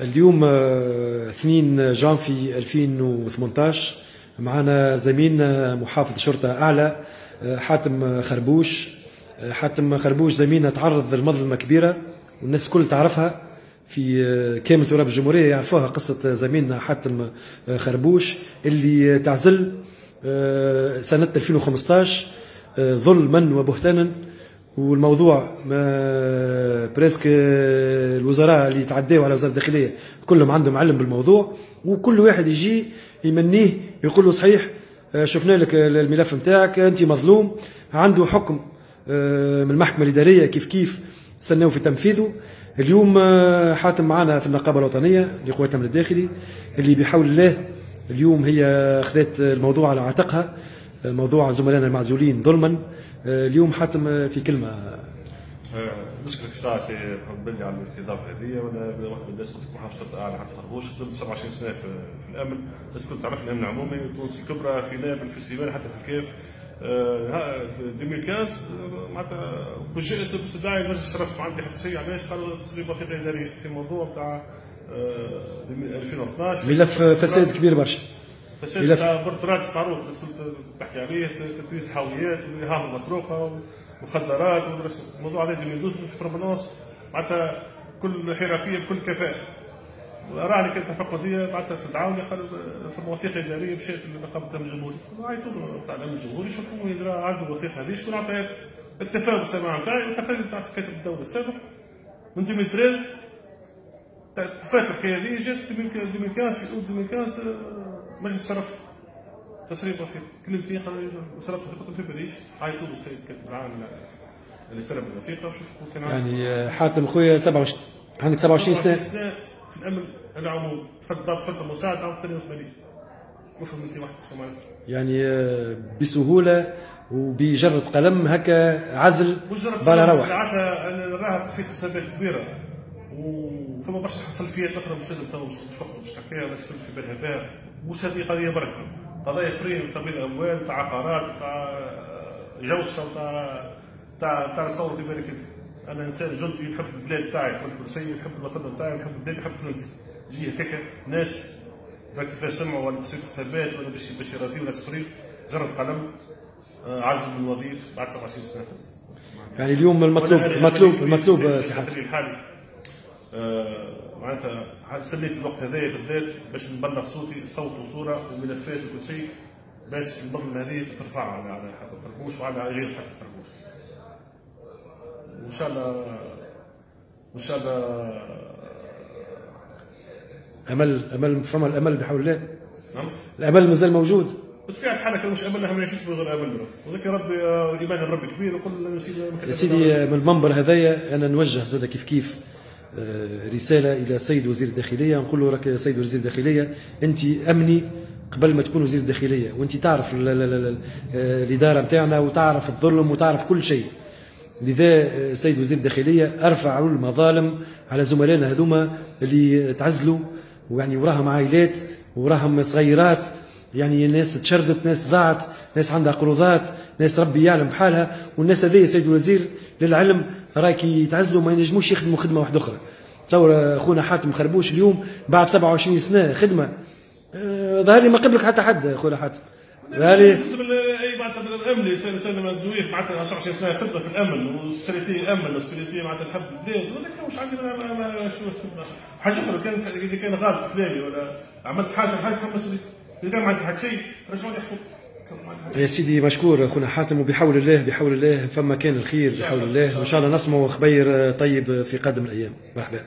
اليوم 2 جانفي 2018 معنا زميلنا محافظ شرطة أعلى حاتم خربوش. حاتم خربوش زميلنا تعرض لمظلمة كبيرة والناس الكل تعرفها. في كامل تراب الجمهورية يعرفوها قصة زميلنا حاتم خربوش اللي تعزل سنة 2015 ظلما وبهتانا. والموضوع بريسك الوزراء اللي تعداوا على وزارة الداخلية كلهم عندهم علم بالموضوع وكل واحد يجي يمنيه يقول له صحيح آه، شفنا لك الملف نتاعك أنت مظلوم عنده حكم آه، من المحكمة الإدارية كيف كيف استناو في تنفيذه. اليوم آه، حاتم معنا في النقابة الوطنية لقوات الامن الداخلي اللي بحول الله اليوم هي أخذت الموضوع على عاتقها. موضوع زملائنا المعزولين ظلما. آه، اليوم حاتم في كلمة. آه، نشكرك سي محمد على الاستضافة هذه. وأنا واحد من الناس كنت محافظ شرطة اعلى حتى خربوش خدمت 27 سنة في, في الأمن. بس كنت عرفت الأمن العمومي تونسي كبرى في نابل في السيمان حتى في الكيف. 2015 آه، معناتها فوجئت باستدعاء المجلس الشرف. ما عندي حتى شيء علاش قالوا تصريف وثيقة إدارية. في الموضوع بتاع 2012 ملف فساد كبير برشا. فشلت برترات معروف الناس تحكي عليه تدريس حاويات وإهام مسروقة ومخدرات الموضوع هذا اللي يدوز في برمانوس معناتها كل حرفية بكل كفاءة. راني كانت تفقدية معناتها استدعوني قالوا في وثيقة إدارية مشيت لنقابة الأمن الجمهوري عيطوا له بتاع الأمن الجمهوري شوفوا عنده الوثيقة هذه شكون عطاها؟ التفاهم السماع نتاعي والتقرير نتاع سكرتير الدولة السابق من 2013 فات الحكاية هذه جات 2015 في 2015 مجلس صرف تصريف بسيط. كلمتين قال صرف وثيقه في باريس عيطوا له السيد كاتب العام اللي سلم الوثيقة. وشوف كان يعني آه، حاتم خويا 27 عندك 27 سنة. في الامن العموم تفضل باب شرطه مساعد عام 88 وفهم أنت واحد يعني آه، بسهولة وبجرة قلم هكا عزل بلا روح. معناتها أنا نراها تصفيق حسابات كبيرة. وفما برشا خلفيات أخرى مش لازم تو مش وقت مش نحكيها الناس في بالها مش هذه قضية برك قضايا اخرين تبييض أموال تاع عقارات تاع جوشه تاع تاع تاع تصور في بالك أنت. أنا إنسان جندي نحب البلاد تاعي نحب الكرسي نحب الوطن تاعي نحب البلاد نحب تونس جي هكاك ناس راك كيفاش سمعوا ولا تصير حسابات ولا باش باش يراضيو ناس أخرين جرد قلم آه، عزل من الوظيفه بعد 27 سنة. يعني اليوم المطلوب المطلوب المطلوب سي آه، معناتها سميت الوقت هذايا بالذات باش نبلغ صوتي صوت وصورة وملفات وكل شيء باش المظلمه هذه ترفع على على حتى فرقوش وعلى غير حتى فرقوش وإن شاء الله وإن شاء الله امل امل فما الأمل بحول الله. نعم. الأمل مازال موجود. بطبيعه كان مش امل ما نعيشوش غير أمل. وذكر ربي آه، إيمان الرب كبير وكل يا سيدي من المنبر هذايا أنا نوجه زاد كيف كيف. آه، رسالة إلى السيد وزير الداخلية. نقول له راك يا سيد وزير الداخلية أنت أمني قبل ما تكون وزير الداخلية وأنت تعرف آه، الإدارة نتاعنا وتعرف الظلم وتعرف كل شيء. لذا آه، سيد وزير الداخلية أرفع المظالم على زملائنا هذوما اللي تعزلوا ويعني وراهم عائلات وراهم صغيرات. يعني ناس تشردت ناس ضاعت ناس عندها قروضات ناس ربي يعلم بحالها. والناس هذه سيد الوزير للعلم راكي يتعزلوا ما ينجموش يخدموا خدمة واحدة أخرى. تصور أخونا حاتم خربوش اليوم بعد 27 سنة خدمة. آه، ظهر لي ما قبلك حتى حد أخونا حاتم. ظهر لي معناتها الأمن سنه الدويف معناتها 27 سنة خدمة في الأمن وسريتي أمن وسريتي معناتها نحب البلاد وهذاك مش عندي ما شو حاجة أخرى كان إذا كان غلط في كلامي ولا عملت حاجة حاجة مسؤوليتي إذا كان ما عندي حد شيء رجعوا لي حقوق يا سيدي مشكور أخونا حاتم وبحول الله بحول الله فما كان الخير بحول الله. وإن شاء الله نسمع خبير طيب في قادم الأيام. مرحبا.